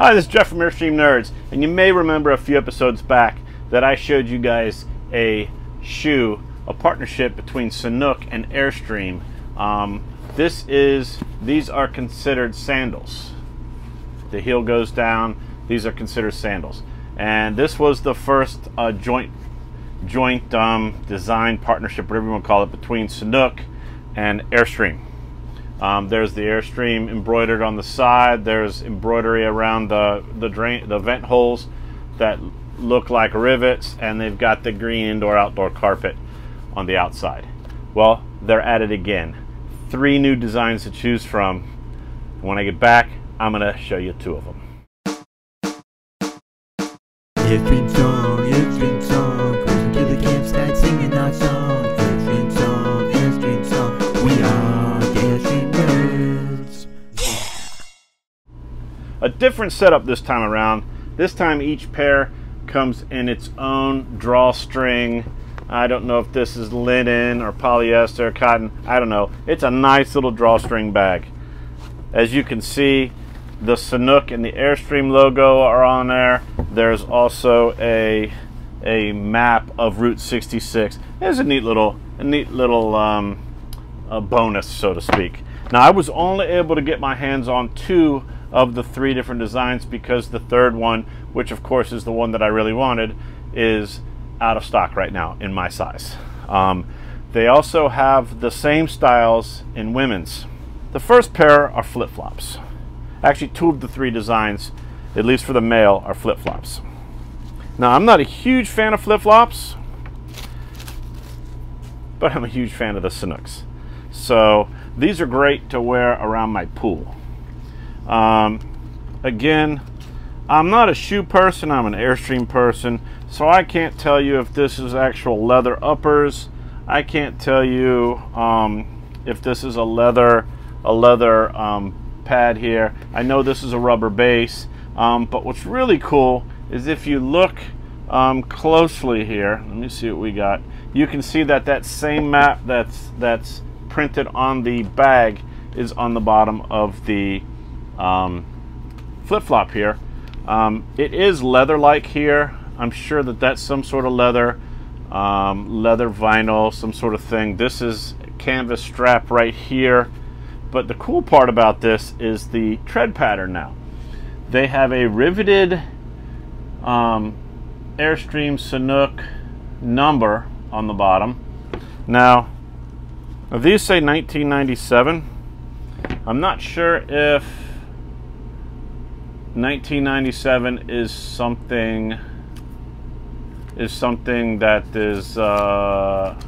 Hi, this is Jeff from Airstream Nerds, and you may remember a few episodes back that I showed you guys a shoe, a partnership between Sanuk and Airstream. Um, this is, these are considered sandals. The heel goes down, these are considered sandals. And this was the first uh, joint joint um, design partnership, whatever you want to call it, between Sanuk and Airstream. Um, there's the Airstream embroidered on the side. There's embroidery around the the drain the vent holes that look like rivets, and they've got the green indoor outdoor carpet on the outside. Well, they're at it again. Three new designs to choose from. When I get back, I'm gonna show you two of them. Song, Airstream a different setup this time around. This time each pair comes in its own drawstring. I don't know if this is linen or polyester, or cotton. I don't know. It's a nice little drawstring bag. As you can see, the Sanuk and the Airstream logo are on there. There's also a a map of Route 66. It's a neat little a neat little um, a bonus, so to speak. Now, I was only able to get my hands on two of the three different designs because the third one, which of course is the one that I really wanted, is out of stock right now in my size. Um, they also have the same styles in women's. The first pair are flip flops. Actually, two of the three designs, at least for the male, are flip flops. Now, I'm not a huge fan of flip flops, but I'm a huge fan of the Sanuks. So these are great to wear around my pool. Um, again, I'm not a shoe person, I'm an Airstream person, so I can't tell you if this is actual leather uppers. I can't tell you um, if this is a leather a leather um, pad here. I know this is a rubber base, um, but what's really cool is if you look um, closely here, let me see what we got. You can see that that same map that's that's printed on the bag is on the bottom of the um, flip-flop here. Um, it is leather-like here. I'm sure that that's some sort of leather, um, leather vinyl, some sort of thing. This is canvas strap right here. But the cool part about this is the tread pattern now. They have a riveted um, Airstream Sanuk number on the bottom. Now, these say 1997, I'm not sure if 1997 is something is something that is uh,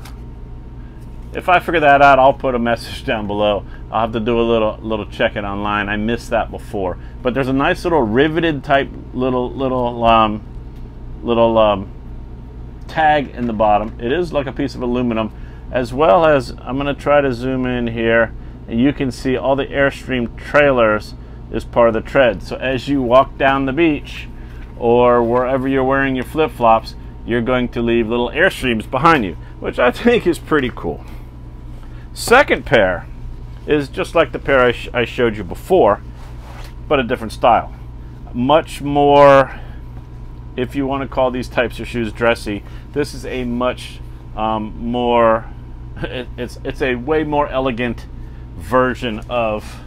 if I figure that out, I'll put a message down below. I'll have to do a little little checking online. I missed that before, but there's a nice little riveted type little little um, little um, tag in the bottom. It is like a piece of aluminum, as well as I'm going to try to zoom in here, and you can see all the Airstream trailers is part of the tread. So as you walk down the beach or wherever you're wearing your flip flops, you're going to leave little Airstreams behind you, which I think is pretty cool. Second pair is just like the pair I, sh I showed you before, but a different style. Much more, if you want to call these types of shoes dressy, this is a much um, more, it, it's, it's a way more elegant version of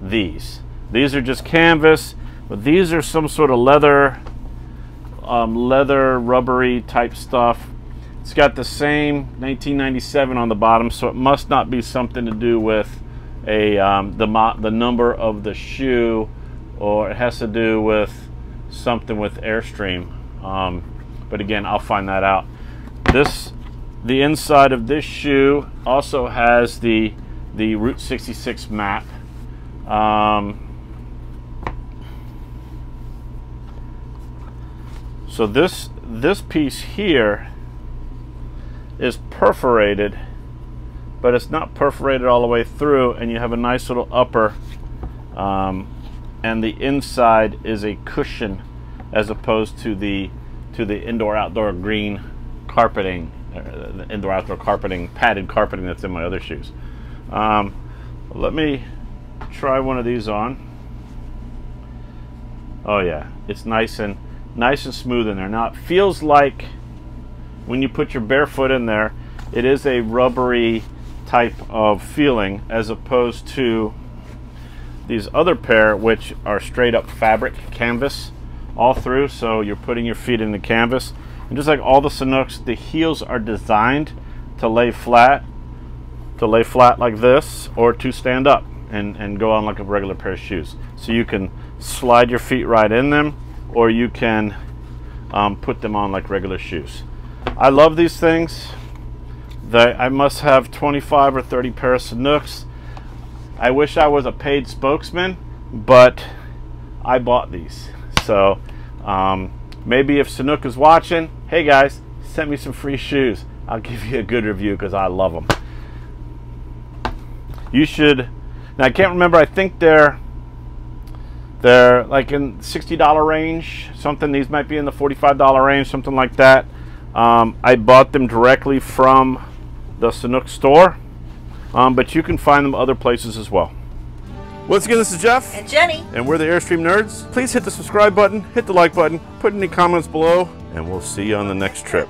these. These are just canvas, but these are some sort of leather, um, leather rubbery type stuff. It's got the same 1997 on the bottom, so it must not be something to do with a um, the the number of the shoe, or it has to do with something with Airstream. Um, but again, I'll find that out. This the inside of this shoe also has the the Route 66 map. Um, so this this piece here is perforated, but it's not perforated all the way through, and you have a nice little upper, um, and the inside is a cushion as opposed to the to the indoor outdoor green carpeting, uh, the indoor outdoor carpeting, padded carpeting that's in my other shoes. Um, let me try one of these on. Oh yeah, it's nice and nice and smooth in there. Now it feels like when you put your bare foot in there, it is a rubbery type of feeling as opposed to these other pair which are straight up fabric canvas all through so you're putting your feet in the canvas and just like all the Sanuks the heels are designed to lay flat to lay flat like this or to stand up and, and go on like a regular pair of shoes so you can slide your feet right in them or you can um, put them on like regular shoes I love these things they, I must have 25 or 30 pairs of Sanuks I wish I was a paid spokesman, but I bought these. So um, maybe if Sanuk is watching, hey guys, send me some free shoes. I'll give you a good review because I love them. You should. Now I can't remember. I think they're they're like in $60 range. Something these might be in the $45 range, something like that. Um, I bought them directly from the Sanuk store um, but you can find them other places as well. Once again, this is Jeff. And Jenny. And we're the Airstream Nerds. Please hit the subscribe button, hit the like button, put any comments below, and we'll see you on the next trip.